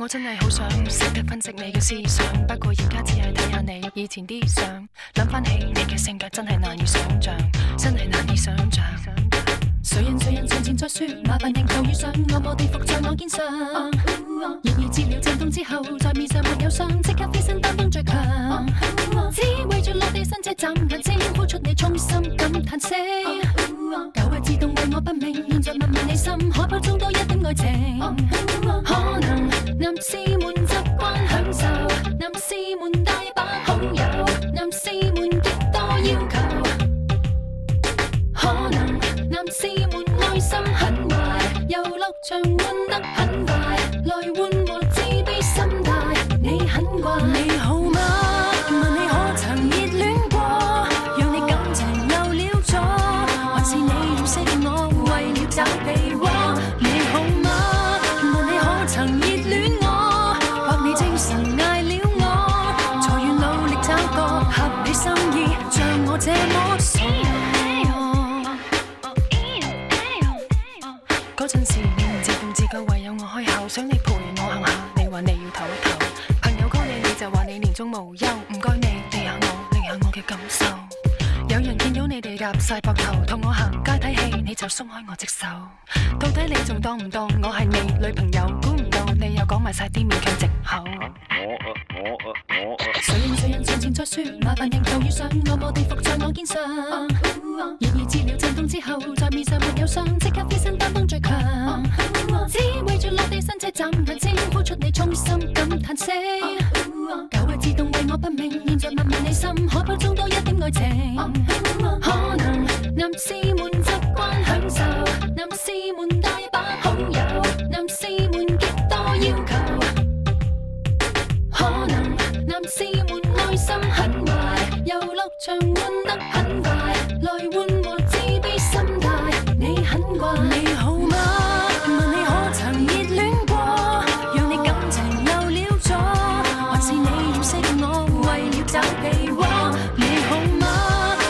我真系好想识得分析你嘅思想，不过而家只系睇下你以前啲相，谂翻起你嘅性格真系难以想象，真系难以想象。谁人谁人从前在说，麻烦仍旧遇上，我我地伏在我肩上。然而接了震痛之后，在面上没有伤，即刻飞身单峰最强。只为着落地身即斩，眼睛呼出你衷心感叹息。九不自动为我不明，现在问问你心，可否充多一点爱情。男士们习惯享受，男士们大把好友，男士们极多要求，可能男士们内心很坏，游乐场玩得很快，来换。嗰阵时，你唔自动自救，唯有我开口，想你陪我行下。你话你要唞一唞，朋友 call 你，你就话你年终无忧。唔该你理下我，理下我嘅感受。有人见到你哋夹晒膊头，同我行街睇戏，你就松开我只手。到底你仲当唔当我系你女朋友？估唔到你又讲埋晒啲勉强藉口。我呃我我谁人谁人从前再说，麻烦仍旧遇上，我我地伏在我肩上。然而治疗震动之后，在面上没有伤，即刻飞身。身车眨眼睛，呼出你衷心感叹息。旧爱自动为我不明，现在问问你心，可否装多一点爱情？可能，男士们习惯享受，男士们大把好友，男士们极多要求。可能，男士们内心很坏，游乐场玩得。识我为了找被窝，你好吗？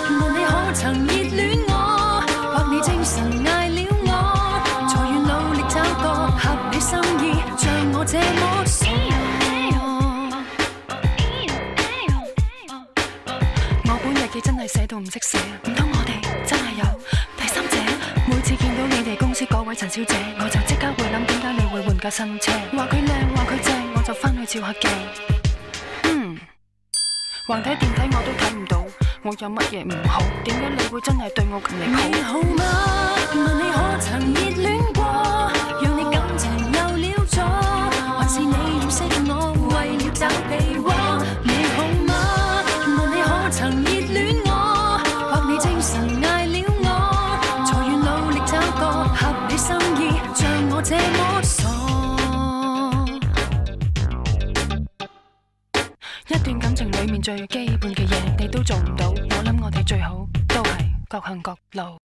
问你可曾热恋我，或你精神挨了我，才愿努力找个合你心意，像我这么我本日记真系写到唔识写，唔通我哋真系有第三者？每次见到你哋公司嗰位陈小姐，我就即刻会谂，点解你会换架新车？话佢靓，话佢正，我就翻去照下镜。横睇电梯我都睇唔到，我有乜嘢唔好？点解你会真系对我咁离谱？你好吗？问你可曾热恋过？让你感情有了咗，还是你掩识我为了找被窝？你好吗？问你可曾热恋我？或你精神挨了我？才愿努力找个合你心意，像我这么。感情里面最基本嘅嘢，你都做唔到，我谂我哋最好都系各行各路。